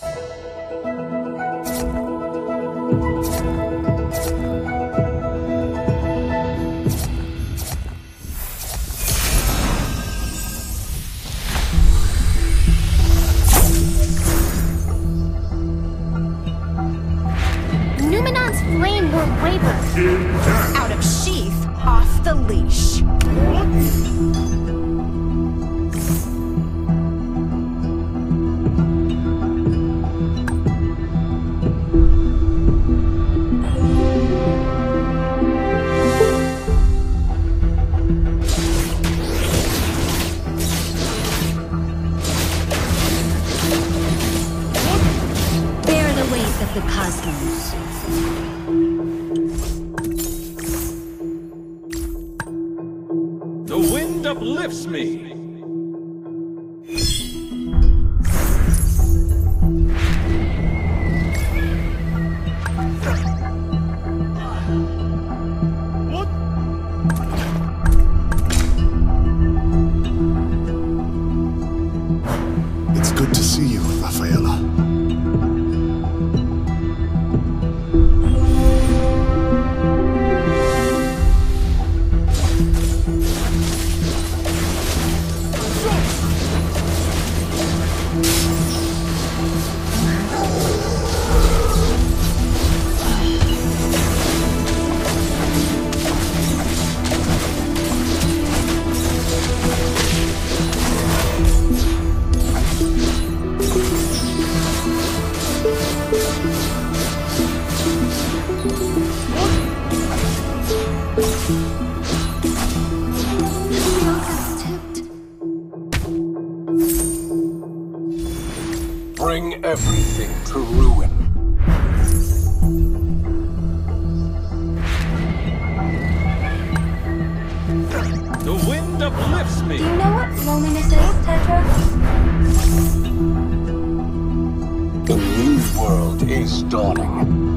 Numenon's flame will waver. uplifts me. Do you know what loneliness is, Tetra? The new world is dawning.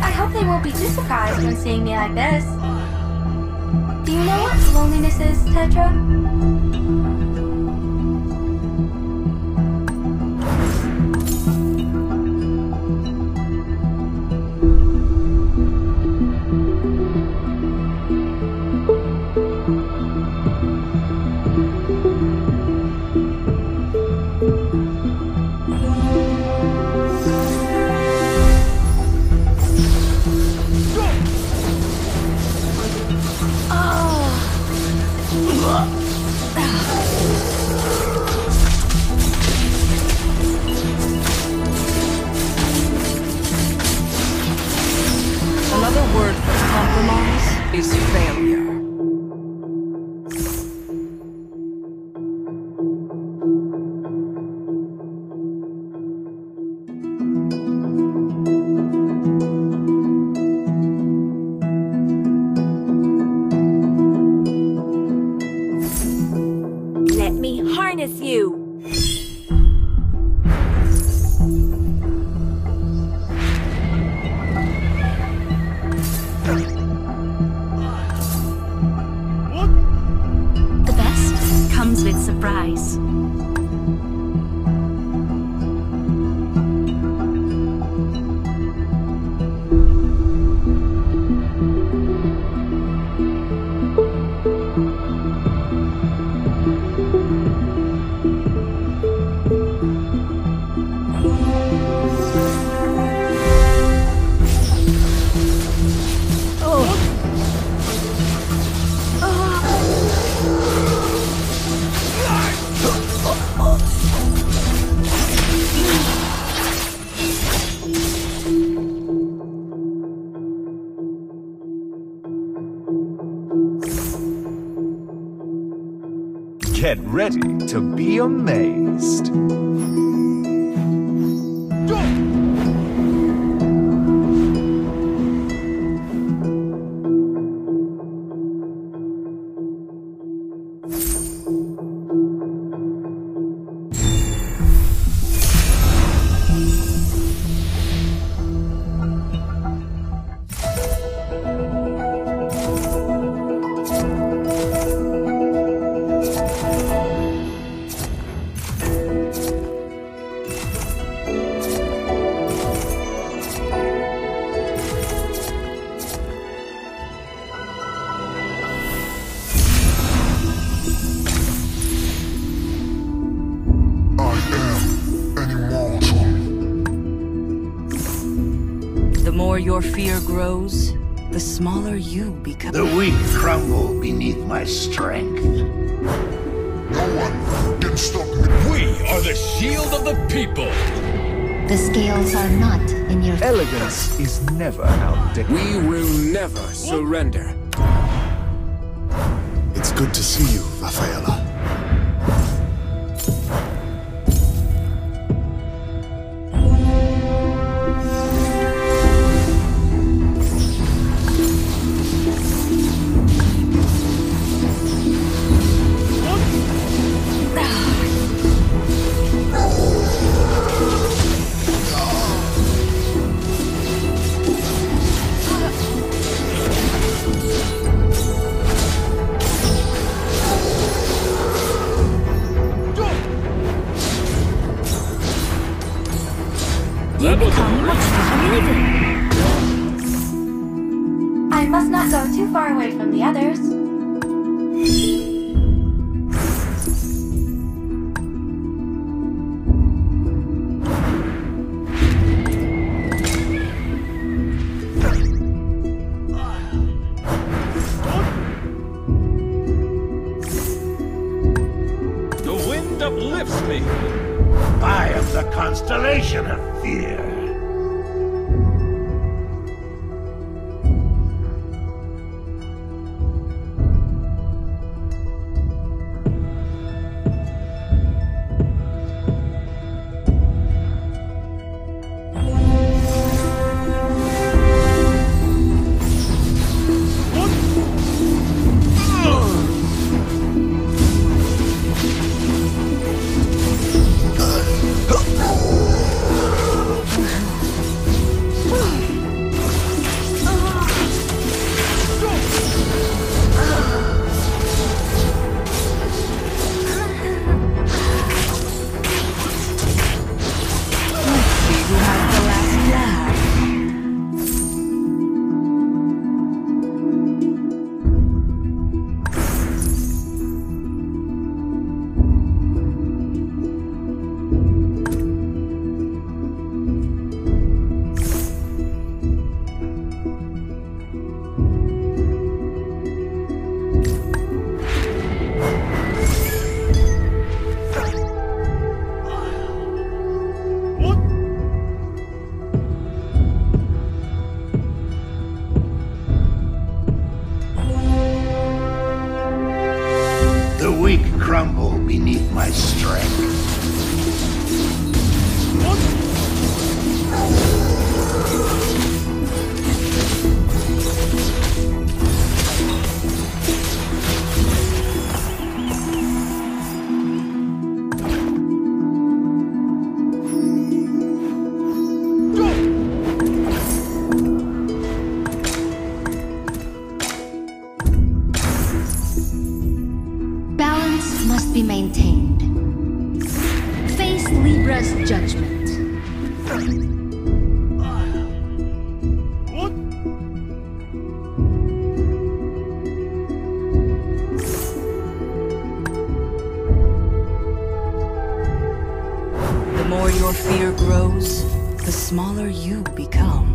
I hope they won't be too surprised when seeing me like this. Do you know what loneliness is, Tetra? is face. Get ready to be amazed. Fear grows, the smaller you become. The weak crumble beneath my strength. No one can stop me. We are the shield of the people. The scales are not in your Elegance is never outdated. We will never surrender. It's good to see you, Rafaela. Grows, the smaller you become.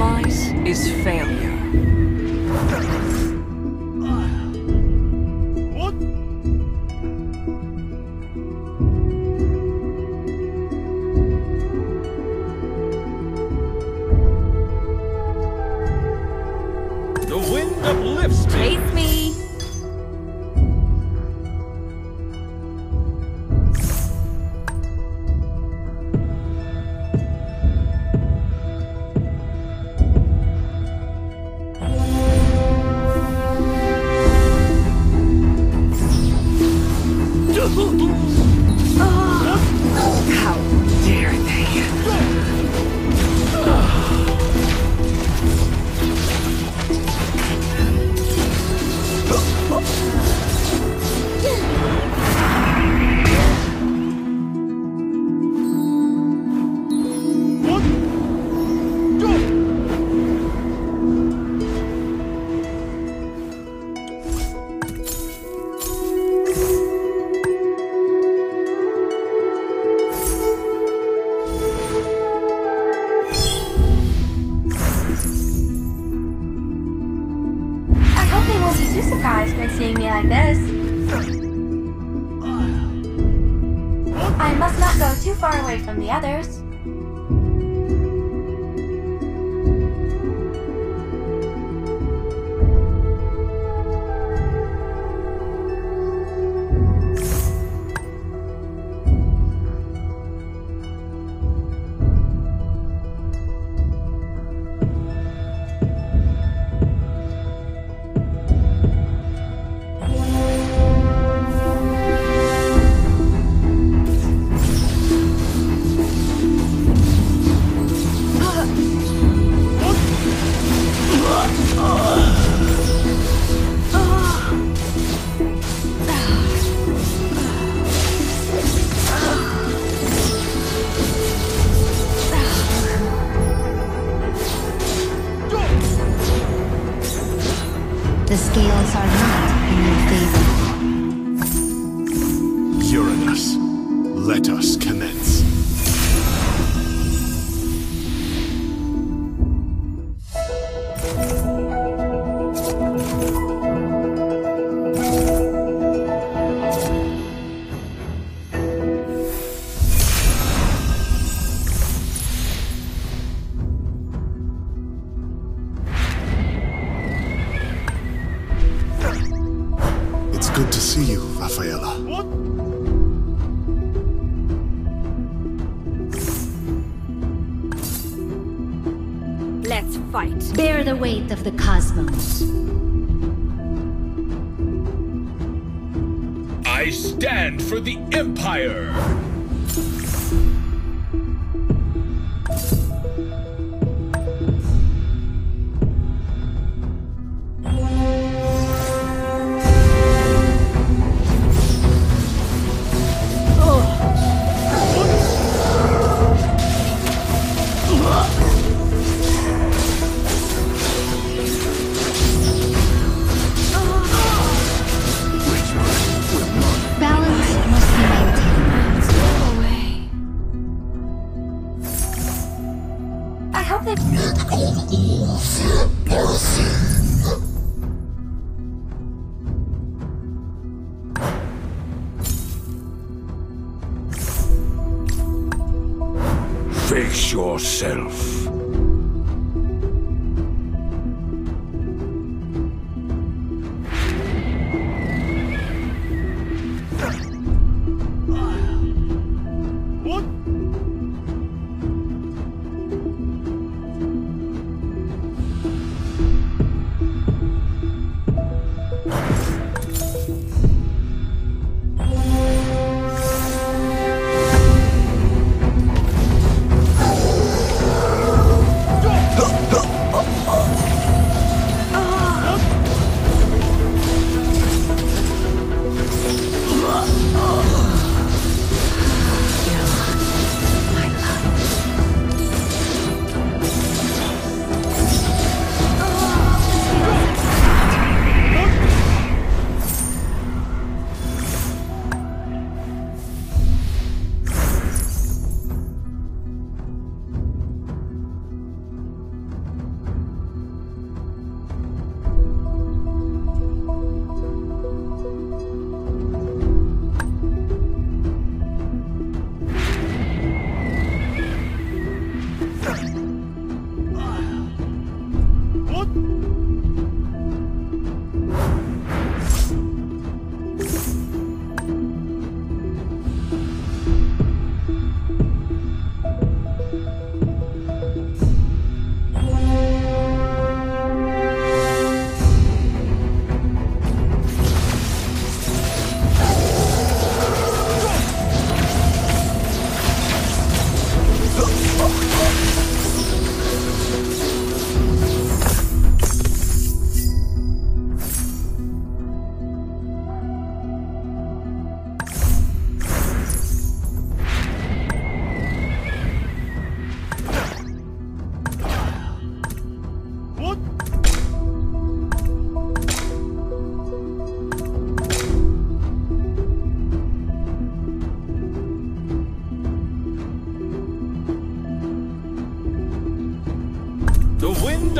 Compromise is failure. Oh.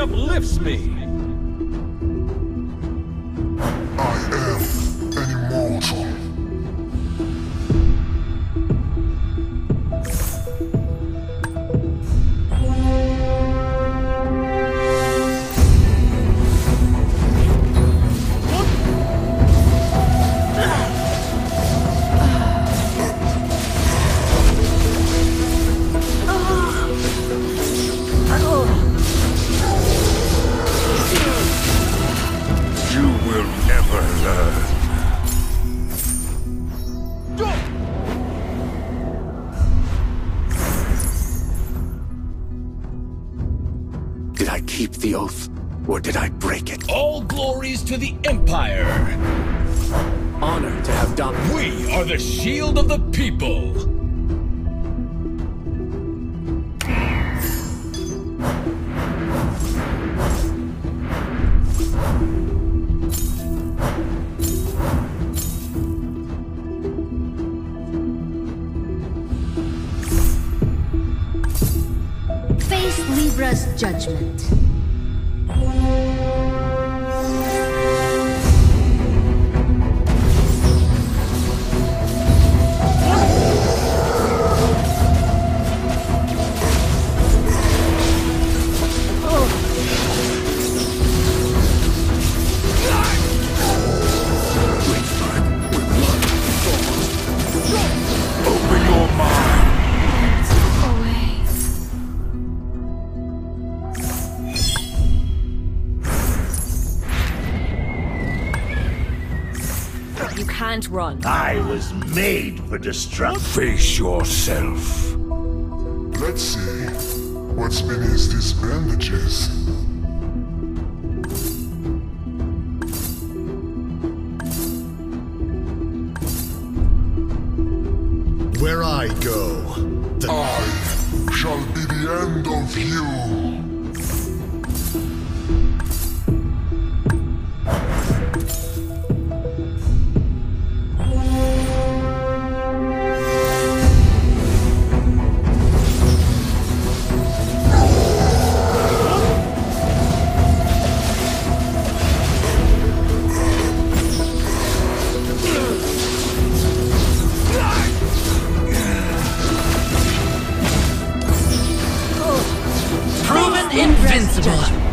uplifts me. To the Empire. Honor to have done. We are the shield of the people. Face Libra's judgment. Can't run. I was made for destruction. Face yourself. Let's see. What's beneath these bandages? Where I go, the I shall be the end of you. Invincible.